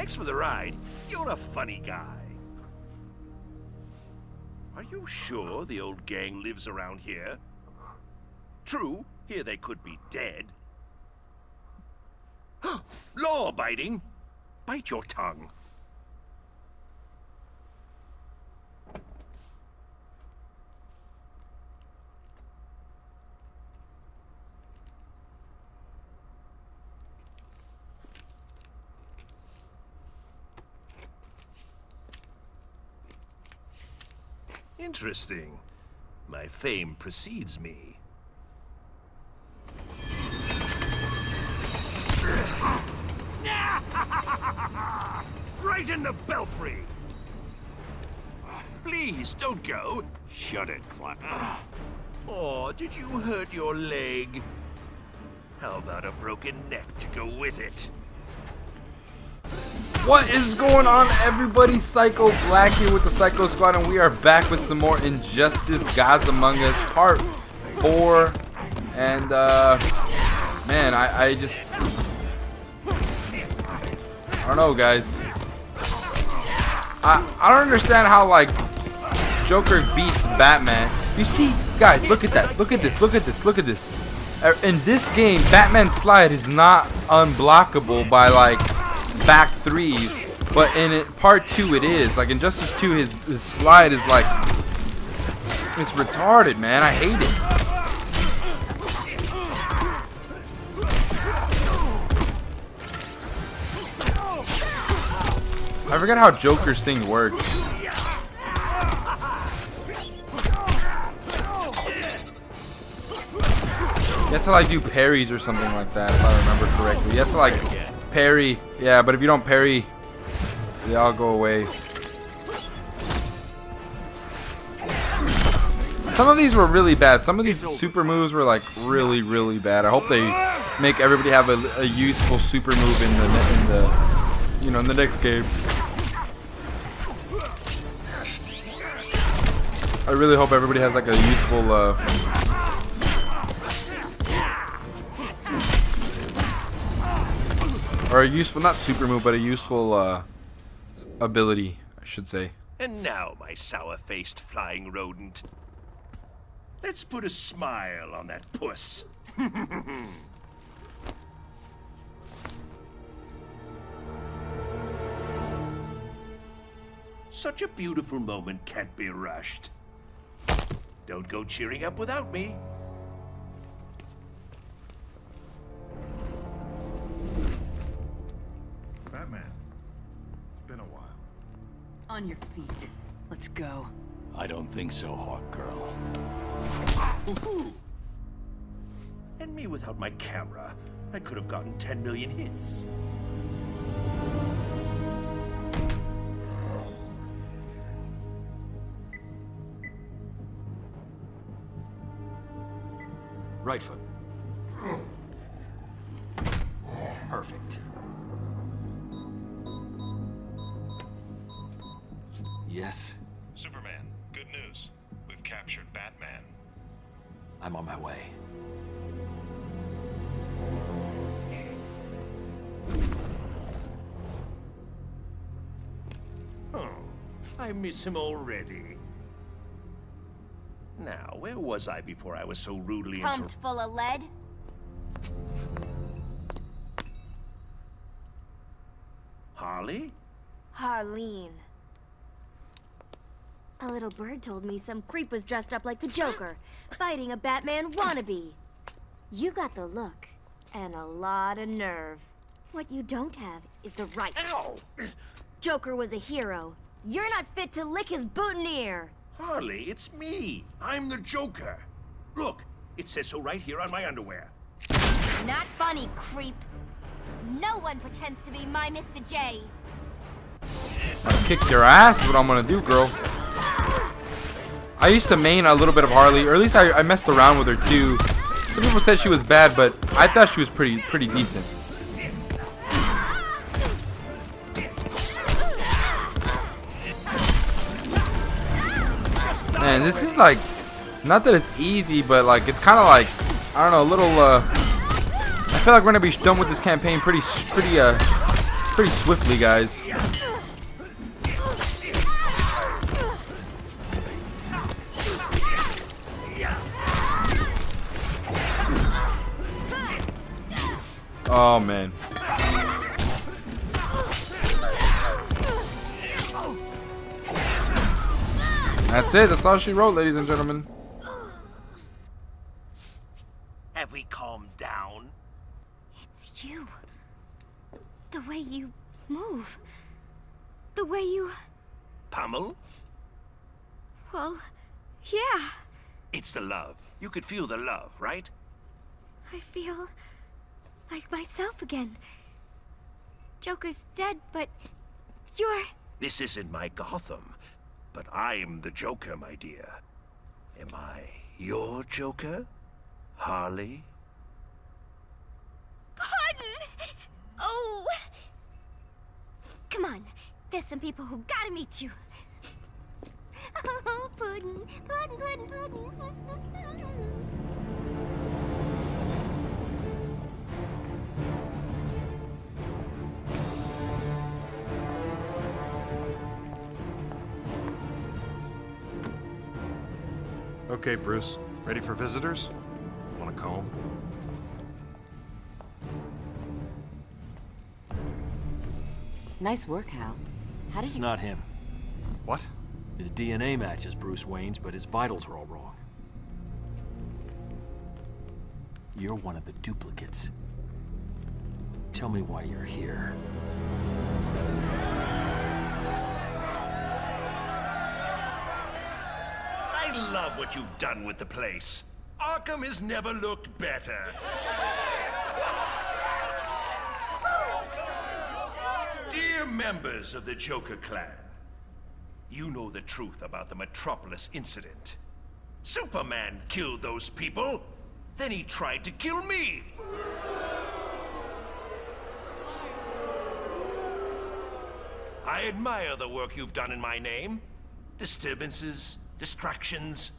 Thanks for the ride. You're a funny guy. Are you sure the old gang lives around here? True, here they could be dead. Law-abiding? Bite your tongue. Interesting. My fame precedes me. right in the belfry! Please, don't go. Shut it, Clyde. Oh, did you hurt your leg? How about a broken neck to go with it? What is going on everybody? Psyko Black here with the Psyko Squad and we are back with some more Injustice Gods Among Us Part 4 and uh man I, I just I don't know guys. I, I don't understand how like Joker beats Batman. You see guys look at that. Look at this. Look at this. Look at this. Uh, in this game Batman's slide is not unblockable by like back threes, but in it, part two it is. Like Injustice 2, his, his slide is like it's retarded, man. I hate it. I forget how Joker's thing works. Have to like do parries or something like that, if I remember correctly. To like parry, yeah, but if you don't parry, they all go away. Some of these were really bad. Some of these super moves were like really, really bad. I hope they make everybody have a, a useful super move in the in the you know in the next game. I really hope everybody has like a useful. Uh, Or a useful, not super move, but a useful uh, ability, I should say. And now, my sour-faced flying rodent. Let's put a smile on that puss. Such a beautiful moment can't be rushed. Don't go cheering up without me. On your feet. Let's go. I don't think so, Hawkgirl. Woohoo! And me without my camera, I could have gotten 10 million hits. Right foot. I miss him already. Now, where was I before I was so rudely Pumped full of lead? Harley? Harleen. A little bird told me some creep was dressed up like the Joker, fighting a Batman wannabe. You got the look, and a lot of nerve. What you don't have is the right. Ow! Joker was a hero. You're not fit to lick his boutonniere. Harley, it's me. I'm the Joker. Look, it says so right here on my underwear. Not funny, creep. No one pretends to be my Mr. J. Kick your ass is what I'm gonna do, girl. I used to main a little bit of Harley, or at least I, I messed around with her too. Some people said she was bad, but I thought she was pretty pretty decent. Man, this is like, not that it's easy, but like it's kind of like, I don't know, a little. uh I feel like we're gonna be done with this campaign pretty pretty uh pretty swiftly, guys. Oh man. That's it. That's all she wrote, ladies and gentlemen. Have we calmed down? It's you. The way you move. The way you. Pummel? Well, yeah. It's the love. You could feel the love, right? I feel like myself again. Joker's dead, but you're. This isn't my Gotham, but I'm the Joker, my dear. Am I your Joker? Harley? Pardon! Oh! Come on, there's some people who gotta meet you. Oh, Puddin', Puddin', Puddin', Puddin'. Okay, Bruce. Ready for visitors? Want a comb? Nice work, Hal. How did It's you... not him. What? His DNA matches Bruce Wayne's, but his vitals are all wrong. You're one of the duplicates. Tell me why you're here. I love what you've done with the place. Arkham has never looked better. Dear members of the Joker clan, you know the truth about the Metropolis incident. Superman killed those people, then he tried to kill me. I admire the work you've done in my name. Disturbances, distractions,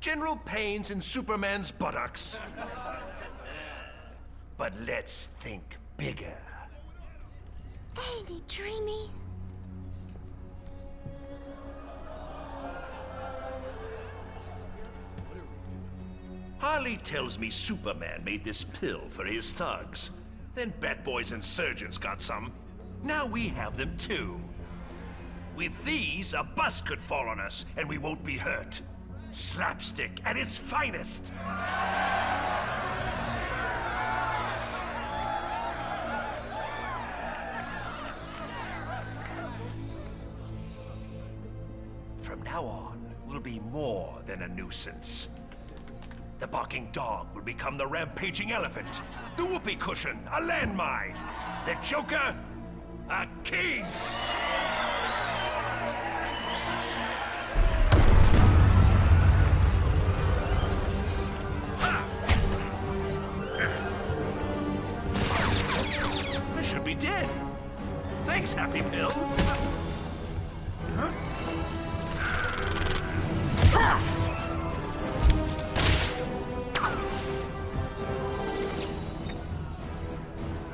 general pains in Superman's buttocks. but let's think bigger. Ain't he dreamy? Harley tells me Superman made this pill for his thugs. Then Bat Boy's Insurgents got some. Now we have them too. With these, a bus could fall on us and we won't be hurt. Slapstick at its finest. From now on, we'll be more than a nuisance. The barking dog will become the rampaging elephant. The whoopee cushion, a landmine. The Joker, a king. Should be dead. Thanks, Happy Pill.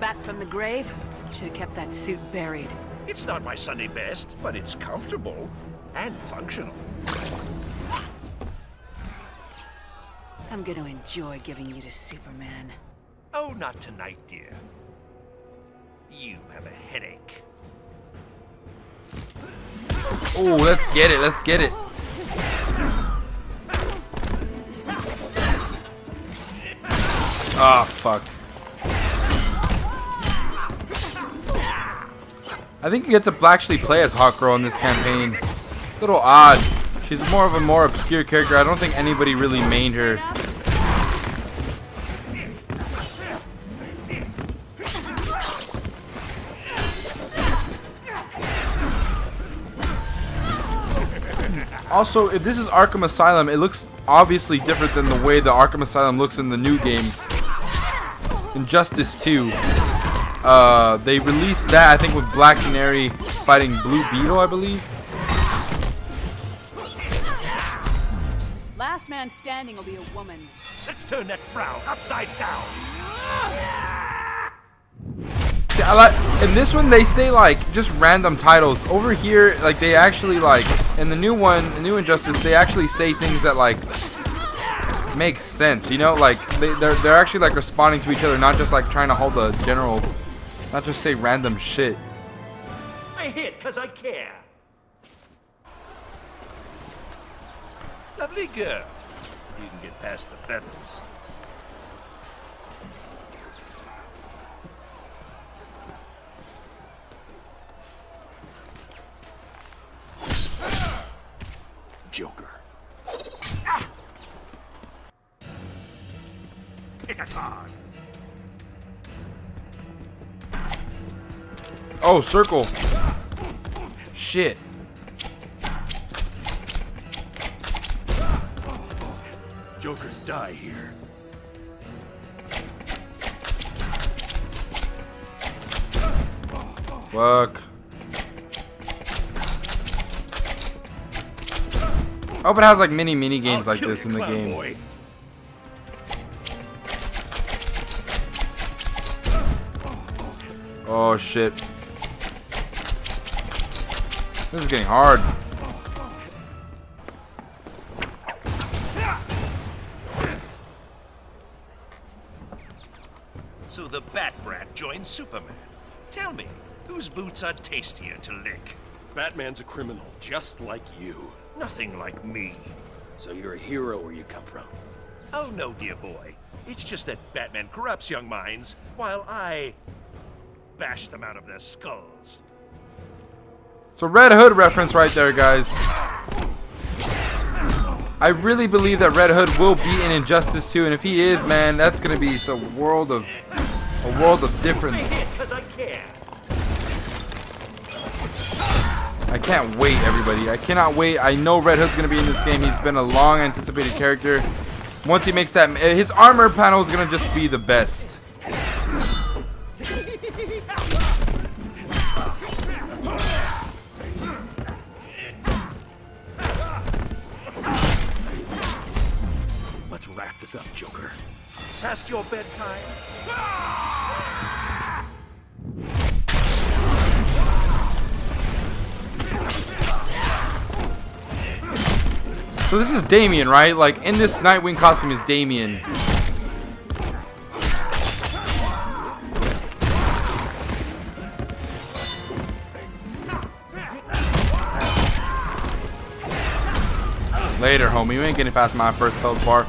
Back from the grave? Should have kept that suit buried. It's not my Sunday best, but it's comfortable and functional. I'm gonna enjoy giving you to Superman. Oh, not tonight, dear. You have a headache. Oh, let's get it. Let's get it. Ah, fuck. I think you get to actually play as Hawkgirl in this campaign. little odd. She's more of a more obscure character. I don't think anybody really mained her. Also, if this is Arkham Asylum, it looks obviously different than the way the Arkham Asylum looks in the new game. Injustice 2. Uh, they released that, I think, with Black Canary fighting Blue Beetle, I believe. Last man standing will be a woman. Let's turn that frown upside down. I like in this one they say like just random titles. Over here, like they actually like in the new one, the new Injustice, they actually say things that like make sense. You know, like they, they're they're actually like responding to each other, not just like trying to hold the general, not just say random shit. I hit because I care. Lovely girl. You can get past the feathers. Joker. Pick a card. Oh, circle. Shit. Jokers die here. Fuck. Hope it has like mini mini games I'll like this you, in the game. Boy. Oh shit. This is getting hard. So the Bat Brat joins Superman. Tell me, whose boots are tastier to lick? Batman's a criminal, just like you. Nothing like me. So you're a hero where you come from. Oh no, dear boy. It's just that Batman corrupts young minds, while I bash them out of their skulls. So Red Hood reference right there, guys. I really believe that Red Hood will be in Injustice 2, and if he is, man, that's gonna be a world of a world of I difference. hit because I I can't wait, everybody. I cannot wait. I know Red Hood's gonna be in this game. He's been a long anticipated character. Once he makes that, his armor panel is gonna just be the best. Let's wrap this up, Joker. Past your bedtime? So this is Damian, right? Like in this Nightwing costume is Damian. Later, homie. You ain't getting past my first health bar.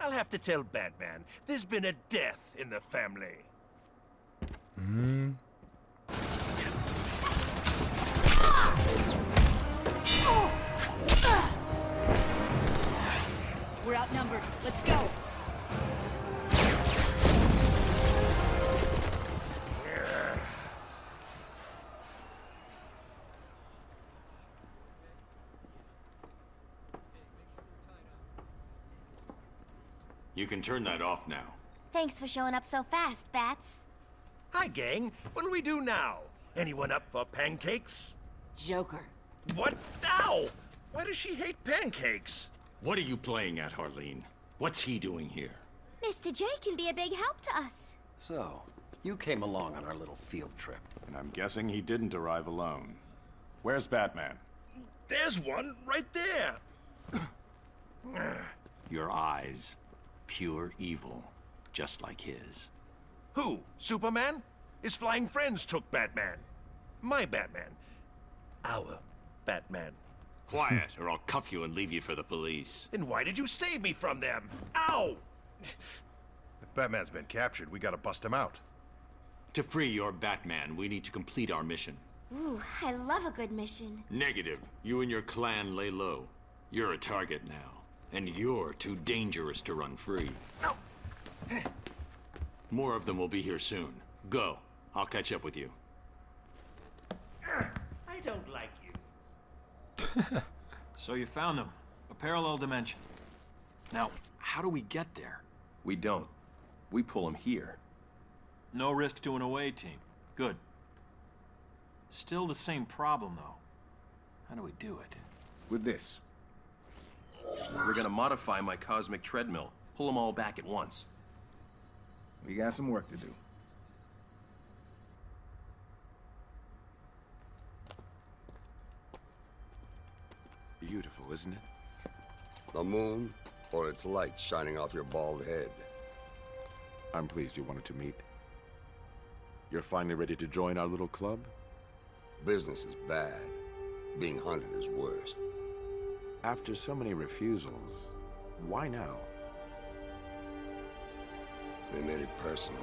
I'll have to tell Batman there's been a death in the family. We're You can turn that off now. Thanks for showing up so fast, Bats. Hi, gang. What'll we do now? Anyone up for pancakes? Joker. What now? Why does she hate pancakes? What are you playing at, Harleen? What's he doing here? Mr. J can be a big help to us. So, you came along on our little field trip. And I'm guessing he didn't arrive alone. Where's Batman? There's one right there. Your eyes. Pure evil. Just like his. Who? Superman? His flying friends took Batman. My Batman. Our Batman. Quiet, or I'll cuff you and leave you for the police. Then why did you save me from them? Ow! If Batman's been captured, we gotta bust him out. To free your Batman, we need to complete our mission. Ooh, I love a good mission. Negative. You and your clan lay low. You're a target now. And you're too dangerous to run free. No. More of them will be here soon. Go. I'll catch up with you. I don't like you. So you found them. A parallel dimension. Now, how do we get there? We don't. We pull them here. No risk to an away team. Good. Still the same problem, though. How do we do it? With this. We're gonna modify my cosmic treadmill. Pull pull them all back at once. We got some work to do. Beautiful, isn't it? The moon, or its light shining off your bald head. I'm pleased you wanted to meet. You're finally ready to join our little club? Business is bad. Being hunted is worse. After so many refusals, why now? They made it personal.